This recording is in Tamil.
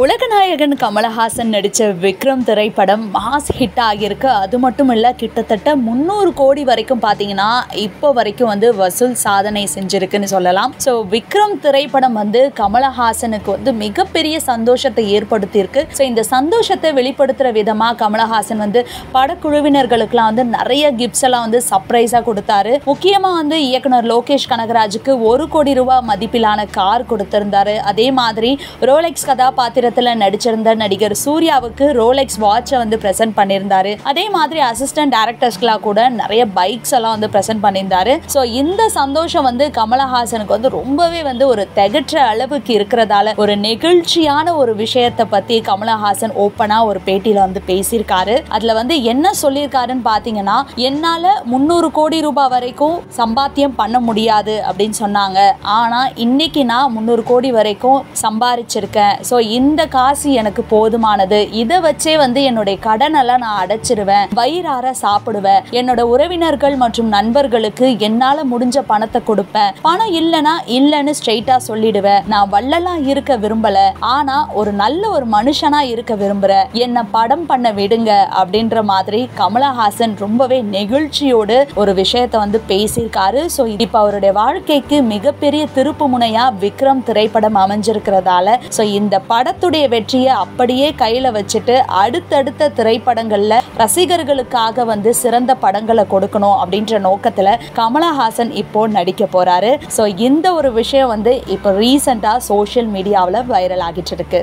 உலகநாயகன் கமலஹாசன் நடித்த விக்ரம் திரைப்படம் மாஸ் ஹிட் ஆகியிருக்கு. அது மட்டும் இல்லை கிட்டத்தட்ட முந்நூறு கோடி வரைக்கும் பார்த்தீங்கன்னா இப்போ வரைக்கும் வந்து வசூல் சாதனை செஞ்சிருக்குன்னு சொல்லலாம். ஸோ விக்ரம் திரைப்படம் வந்து கமலஹாசனுக்கு வந்து மிகப்பெரிய சந்தோஷத்தை ஏற்படுத்தியிருக்கு. ஸோ இந்த சந்தோஷத்தை வெளிப்படுத்துகிற விதமாக கமலஹாசன் வந்து படக்குழுவினர்களுக்கெல்லாம் வந்து நிறைய கிஃப்ட்ஸ் எல்லாம் வந்து சர்ப்ரைஸாக கொடுத்தாரு. முக்கியமாக வந்து இயக்குனர் லோகேஷ் கனகராஜுக்கு ஒரு கோடி ரூபாய் மதிப்பிலான கார் கொடுத்திருந்தாரு. அதே மாதிரி ரோலெக்ஸ் கதாபாத்திரத்தில் நடிச்சிருந்த நடிகர் சூர்யாவுக்கு ரோலெக்ஸ் வாட்சை வந்து ப்ரெசென்ட் பண்ணியிருந்தாரு. அதே மாதிரி அசிஸ்டன்ட் டேரக்டர்ஸ்க்கெலாம் கூட நிறைய பைக்ஸ் எல்லாம் வந்து ப்ரெசென்ட் பண்ணியிருந்தாரு. ஸோ இந்த சந்தோஷம் வந்து கமலஹாசனுக்கு வந்து ரொம்பவே வந்து ஒரு திகற்ற அளவுக்கு இருக்கிறதால ஒரு நெகிழ்ச்சியான ஒரு விஷயத்தை பற்றி கமலஹாசன் ஓப்பனாக ஒரு பேட்டியில் வந்து பேசியிருக்காரு. அதில் வந்து என்ன சொல்லியிருக்காருன்னு பார்த்தீங்கன்னா என்னால் முந்நூறு கோடி ரூபாய் வரைக்கும் சம்பாத்தியம் பண்ண முடியாது அப்படின்னு சொன்னாங்க. ஆனால் இன்னைக்கு நான் முந்நூறு கோடி வரைக்கும் சம்பாரிச்சிருக்கேன். ஸோ இந்த காசு எனக்கு போதுமானது. இதை வச்சே வந்து என்னுடைய கடனெல்லாம் நான் அடைச்சிருவேன். வயிறார சாப்பிடுவேன். என்னோட உறவினர்கள் மற்றும் நண்பர்களுக்கு என்னால் முடிஞ்ச பணத்தை கொடுப்பேன். பணம் இல்லனா இல்லைன்னு ஸ்ட்ரெயிட்டாக சொல்லிடுவேன். நான் வள்ளலாம் இருக்க விரும்பல. ஆனா ஒரு நல்ல ஒரு மனுஷனா இருக்க விரும்புறேன் என்னை படம் பண்ண விடுங்க அப்படின்ற மாதிரி கமலஹாசன் ரொம்பவே நெகிழ்ச்சியோடு ஒரு விஷயத்தை வந்து பேசியிருக்காரு. ஸோ இப்போ அவருடைய வாழ்க்கைக்கு மிகப்பெரிய திருப்பு முனையா விக்ரம் திரைப்படம் அமைஞ்சிருக்கிறதால ஸோ இந்த படத்துடைய வெற்றியை அப்படியே கையில வச்சுட்டு அடுத்தடுத்த திரைப்படங்கள்ல ரசிகர்களுக்காக வந்து சிறந்த படங்களை கொடுக்கணும் அப்படின்ற நோக்கத்துல கமலஹாசன் இப்போ நடிக்க போறாரு. ஸோ இந்த ஒரு விஷயம் வந்து இப்போ ரீசெண்டாக சோஷியல் மீடியாவில் வைரல் ஆகிட்டு இருக்கு.